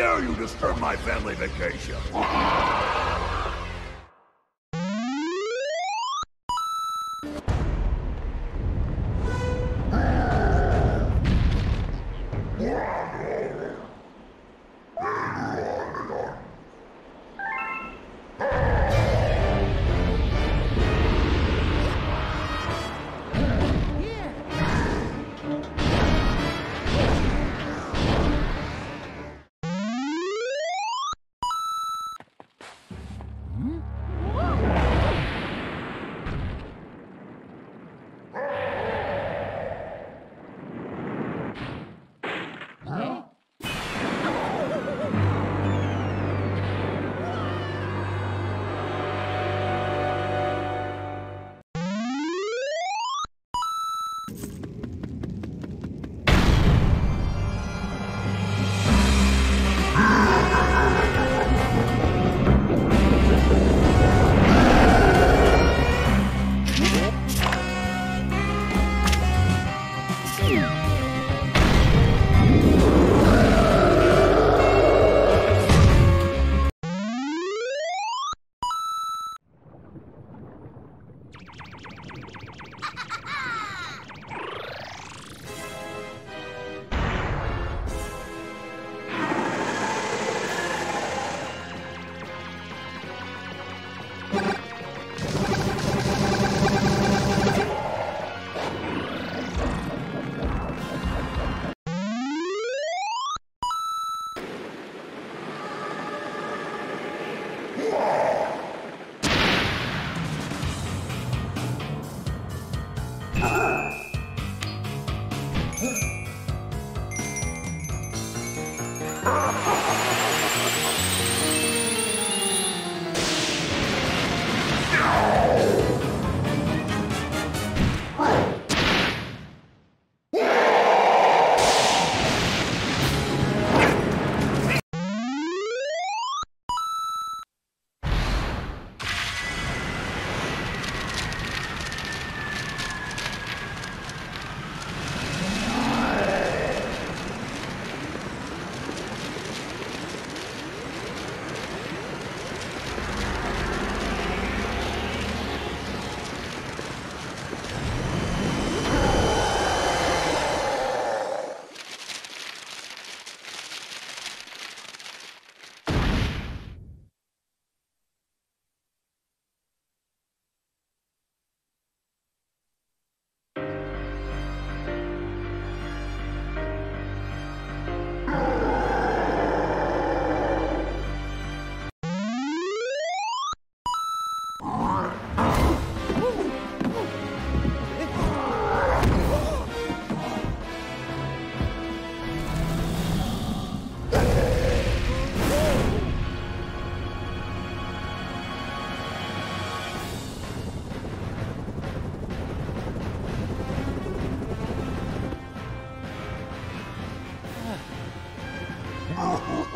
dare you disturb my family vacation? you Ha ha ha!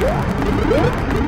Woo!